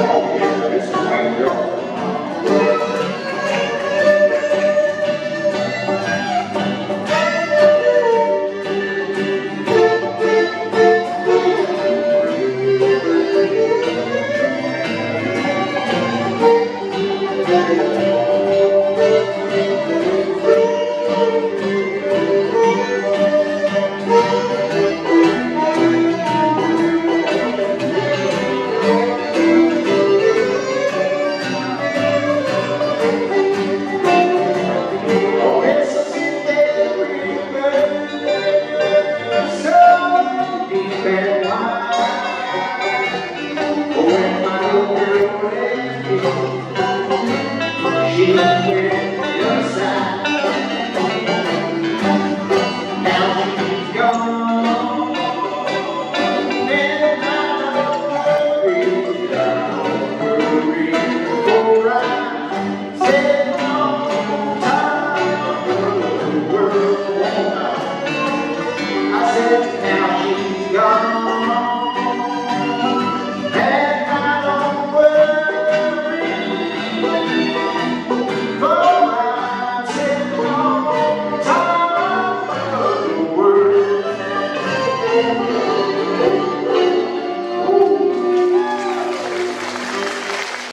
Oh! Amen.